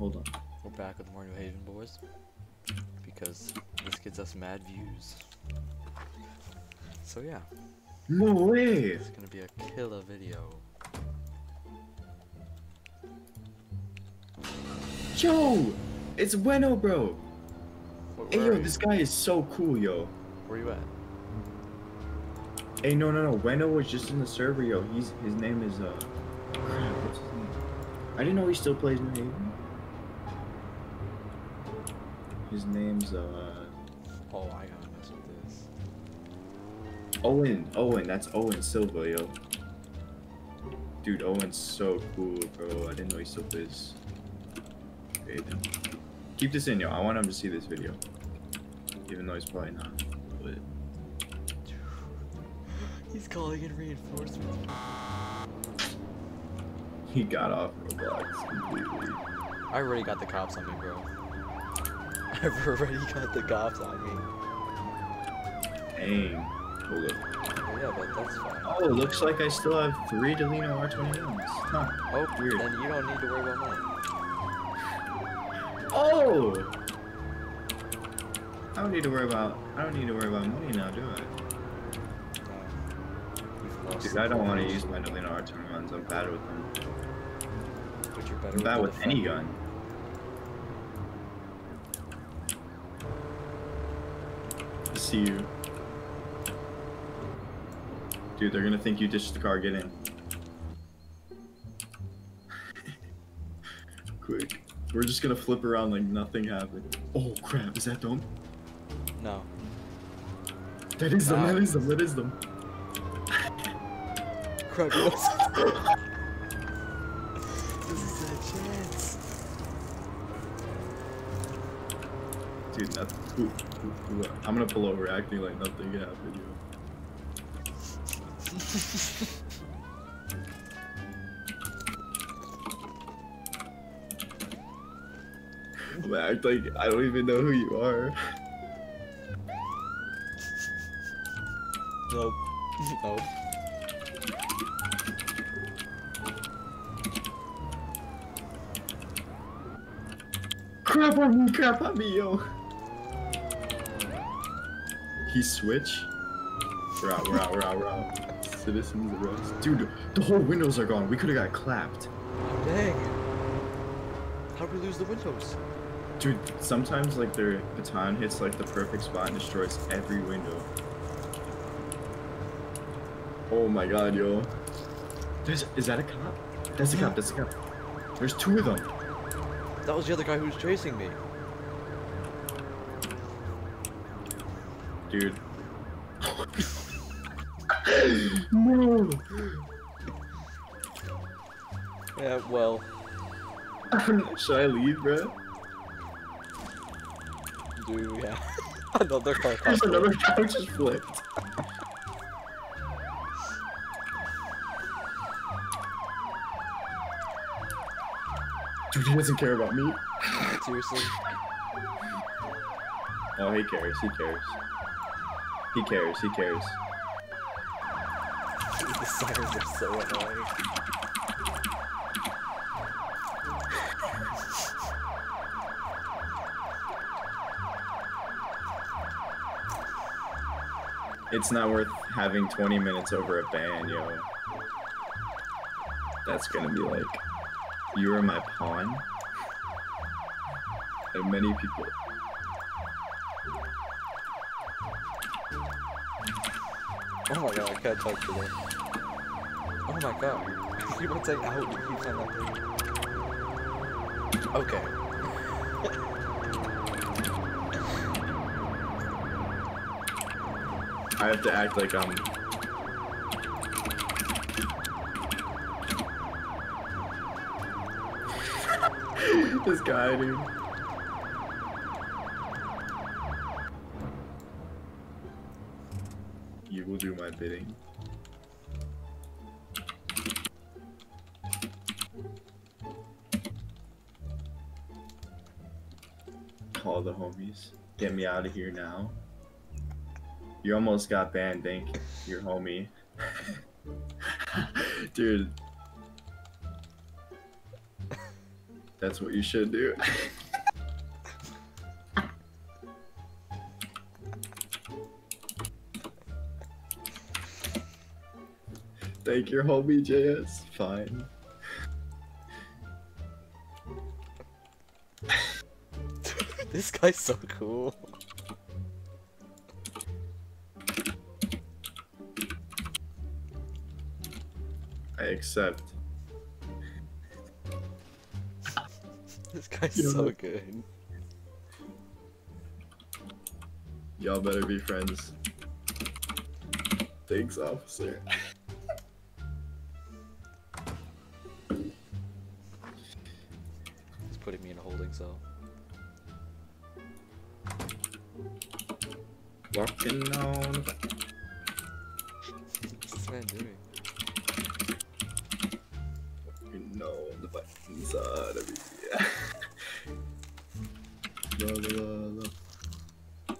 hold on. We're back with more New Haven boys. Because this gets us mad views. So yeah, No way! it's gonna be a killer video. Yo! It's Bueno, bro! Wh- Hey, yo, you? this guy is so cool, yo. Where you at? Hey, no, no, no. Bueno was just in the server, yo. He's his name is uh. Crap, what's his name? I didn't know he still plays New Haven. His name's uh Oh, I gotta mess with this. Owen. Owen, that's Owen Silva, yo. Dude, Owen's so cool, bro. I didn't know he still plays. Okay, then. Keep this in, yo. I want him to see this video. Even though he's probably not. But He's calling in reinforcements. he got off Roblox completely. I already got the cops on me, bro. I've already got the cops on me. Dang. Hold up. Oh, yeah, but that's fine. Oh, it looks like I still have three Delino R21s. Huh. Oh, weird. then you don't need to worry about mine. Oh! I don't need to worry about I don't need to worry about money now, do I? No. You've lost Dude, I don't want to use my Delino R21s. I'm bad with them. But you're better I'm bad the with any gun. See you. Dude, they're gonna think you ditched the car. Get in. Quick. We're just gonna flip around like nothing happened. Oh crap, is that them? No. That is them, Ah. that is them, that is them. Crap, you lost. this is a chance. Dude, that, ooh, ooh, ooh, I'm gonna pull over acting like nothing happened, yo. I'm gonna act like I don't even know who you are. Nope. nope. Crap on me, crap on me, yo. He switch. We're out, we're out, we're out, we're out. Citizens arrest. Dude, the whole windows are gone. We could have got clapped. Dang. How'd we lose the windows? Dude, sometimes like their baton hits like the perfect spot and destroys every window. Oh my god, yo. There's, is that a cop? That's a cop, that's a cop. There's two of them. That was the other guy who was chasing me. Dude. no! Yeah, well, Should I leave, bro? do yeah. another car There's cop. another couch just flipped. Dude, he doesn't care about me. Seriously? Oh, he cares. He cares. He cares. He cares. the sirens are so annoying. It's not worth having 20 minutes over a ban, yo. That's gonna be like, you are my pawn. And many people. Oh my god, I can't talk to them. Oh my god. He went like out and keeps on that thing. Okay. I have to act like I'm. Um, this guy, dude. You will do my bidding. Call the homies. Get me out of here now. You almost got banned, Dink. Your homie. Dude. That's what you should do. Thank your homie JS. Fine. this guy's so cool. I accept. This guy's so good. Y'all better be friends. Thanks, officer. Walking on. What's this man doing? You know the buttons on every. Yeah. La, la, la, la.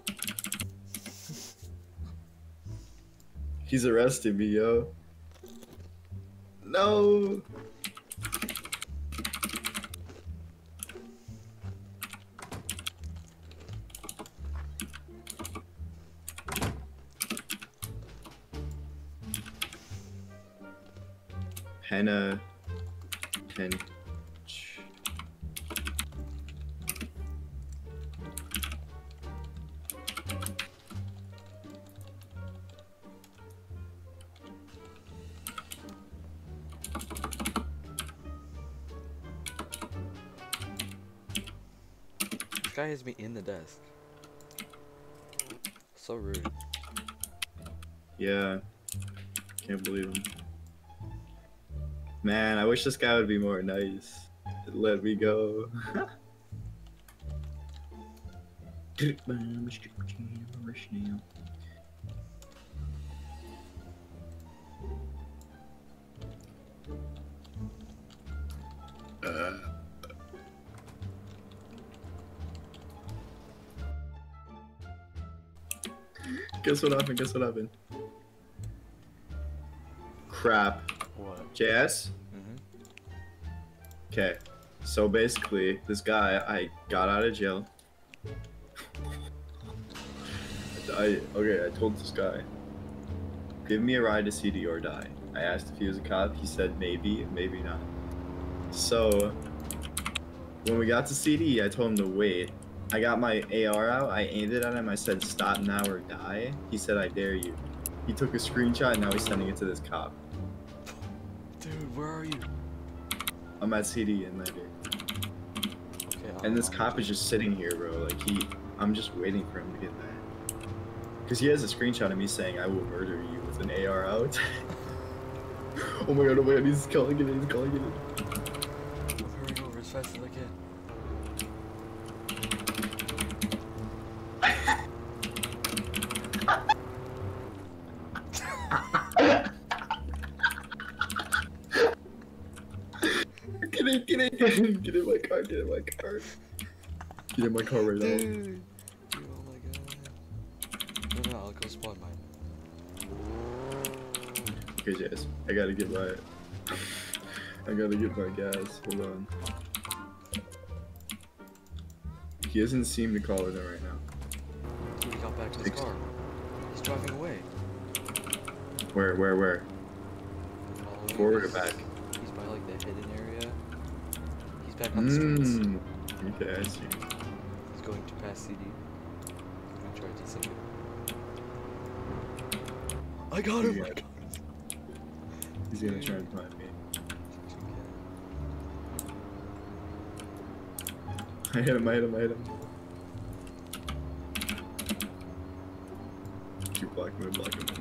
He's arresting me, yo. No. Guy has me in the desk. So rude. Yeah. Can't believe him. Man, I wish this guy would be more nice. Let me go. Uh. Guess what happened? Guess what happened? Crap. What? JS? Mm-hmm. Okay. So basically, this guy, I got out of jail. I okay, I told this guy, give me a ride to CD or die. I asked if he was a cop. He said maybe, maybe not. So when we got to CD, I told him to wait. I got my AR out. I aimed it at him. I said stop now or die. He said I dare you. He took a screenshot. and Now he's sending it to this cop. Dude, where are you? I'm at CD in there. Okay. And this I'll- cop is just sitting here, bro. Like he, I'm just waiting for him to get there. Cause he has a screenshot of me saying, "I will murder you" with an AR out. oh my god! Oh my god! He's calling it. He's calling it. in. I'm hurrying over as fast as I can. Get in! Get in! Get in! Get in my car! Get in my car! Get in my car right now. Dude. Dude, oh my god. No, no, I'll go spawn mine. Okay, Jazz. I gotta get my. I gotta get my gas. Hold on. He doesn't seem to call it in right now. He got back to his Thanks. car. He's driving away. Where? Where? Where? Forward or back? He's by like the hidden area. He's back on the streets. Mm. Okay, I see. He's going to pass CD. I'm gonna try to save it. I got him! Yeah. I got him! He's gonna try and find me. I hit him, I hit him, I hit him. Keep blocking him, blocking him.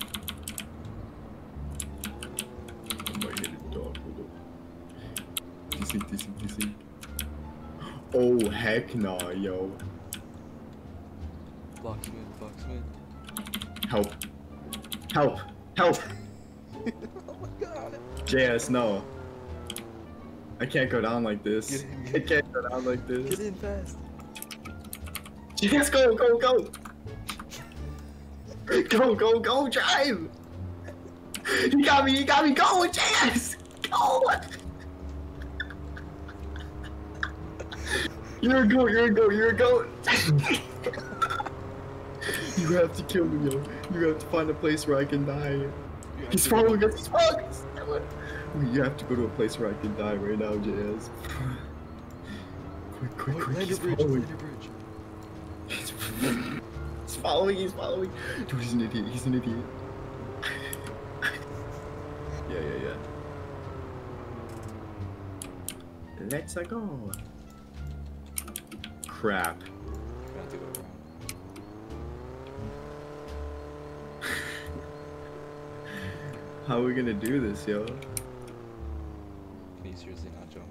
I might hit a dog, hold up. DC, DC, DC. Oh, heck nah, yo. Boxman, Boxman. Help. Help. Help! oh my god! JS, no. I can't go down like this. Get in, I can't go down like this. Get in fast! JS, go, go, go! Go, go, go, drive! You got me, you got me, go, JS! Go! You're a goat, you're a goat, you're a goat! you have to kill me, yo. You have to find a place where I can die. He's following us, he's following us! You have to go to a place where I can die right now, JS. quick, quick, quick, land he's your bridge, following. bridge. He's, he's following, he's following. Dude, he's an idiot, he's an idiot. yeah, yeah, yeah. Let's go. Crap. We have to go around. How are we gonna do this, yo? Can you seriously not jump?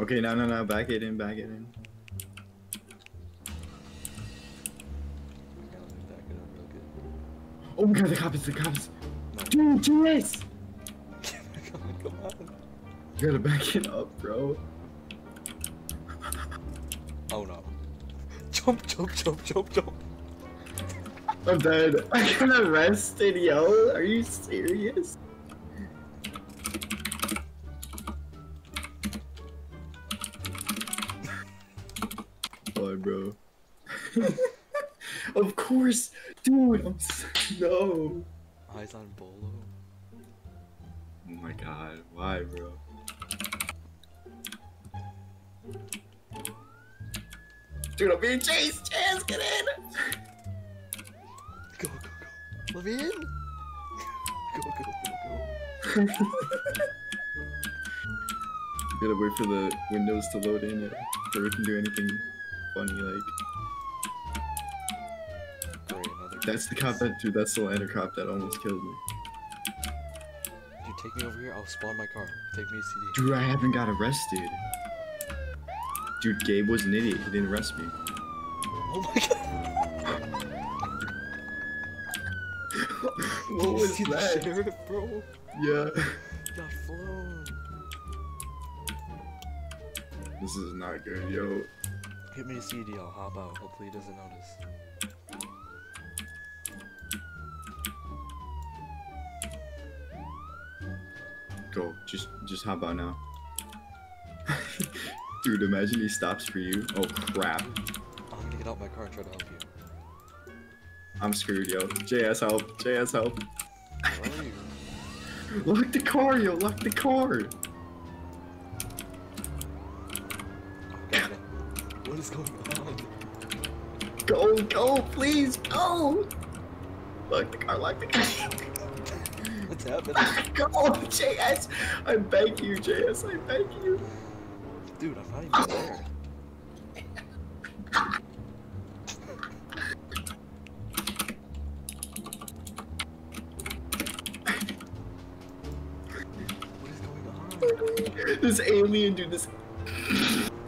Okay, no, no, no, back it in, back it in. Okay, let me back it up real good. Oh my god, the cops, the cops. No. Dude, JS! come on, come on. You gotta back it up, bro. Oh no. Jump, jump, jump, jump, jump. I'm dead. I got arrested, yo. Are you serious? Why, bro? of course, dude. I'm s no. Eyes on Bolo. Oh my god, why, bro? Dude, I'm being chased. Chance, get in. Go, go, go. Let me in. Go, go, go, go. Gotta wait for the windows to load in, uh, so we can do anything funny like. Great, another. That's the cop that, dude. That's the lander cop that almost killed me. Dude, take me over here. I'll spawn my car. Take me to CD. Dude, I haven't got arrested. Dude, Gabe was an idiot. He didn't arrest me. Oh my god. what was the that? sheriff, bro? Yeah. Got flown. This is not good, yo. Hit me a CD. I'll hop out. Hopefully he doesn't notice. Go. Just, just hop out now. Dude, imagine he stops for you. Oh crap. I'm gonna get out my car and try to help you. I'm screwed, yo. JS help. JS help. Where are you? Lock the car, yo. Lock the car. What is going on? Go, go, please, go. Lock the car. Lock the car. What's happening? Go, JS! I beg you, JS, I beg you. Dude, I'm not even there. This alien, dude, this.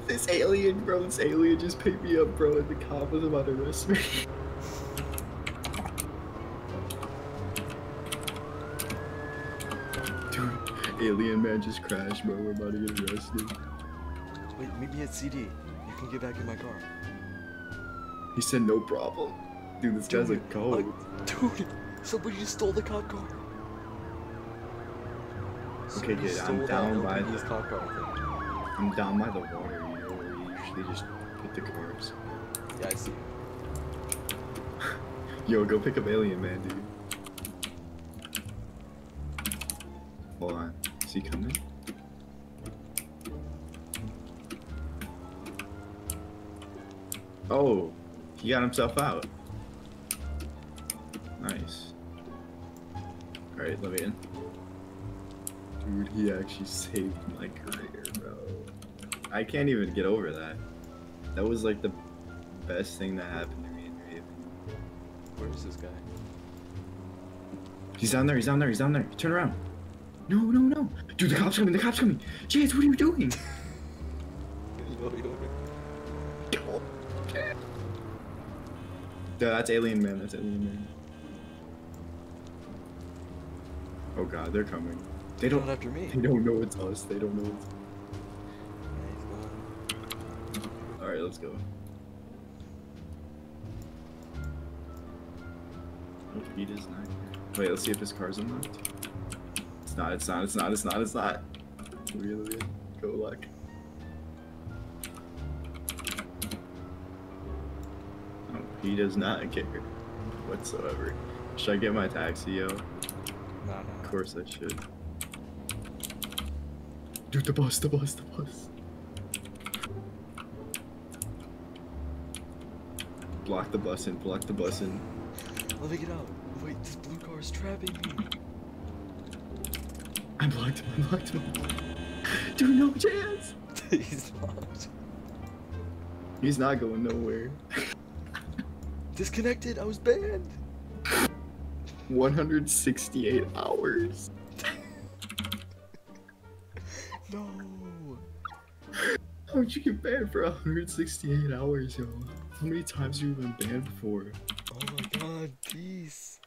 This alien, bro, this alien just picked me up, bro, and the cop was about to arrest me. Dude, alien man just crashed, bro. We're about to get arrested. Wait, meet me at CD. You can get back in my car. He said no problem. Dude, this guy's a Dude, goat. Dude, somebody just stole the cop car. Okay, Somebody good, I'm down by the- cop car. I'm down by the water, you know, where you usually just put the cars. Yeah, I see. Yo, go pick up Alien Man, dude. Hold on. Is he coming? Oh, he got himself out. Nice. Alright, let me in. Dude, he actually saved my career, bro. I can't even get over that. That was like the best thing that happened to me in Raven. Where is this guy? He's down there, he's down there, he's down there. Turn around. No, no, no. Dude, the cop's coming, the cop's coming. Chance, what are you doing? Yeah, that's Alien Man, that's Alien Man. Oh god, they're coming. They don't after me. they don't know it's us. They don't know it's Yeah. Alright, let's go. Oh, Pete is not. Wait, let's see if his car's unlocked. It's not, it's not, it's not, it's not, it's not. really go luck. He does not care whatsoever. Should I get my taxi, yo? Of No, no, no. course I should. Dude, the bus, the bus, the bus. Block the bus in, block the bus in. Let me get out. Wait, this blue car is trapping me. I'm blocked him, I blocked him. Dude, no chance! He's blocked. He's not going nowhere. Disconnected. I was banned. 168 hours. No. How'd you get banned for 168 hours, yo? How many times have you been banned before? Oh my god. Peace.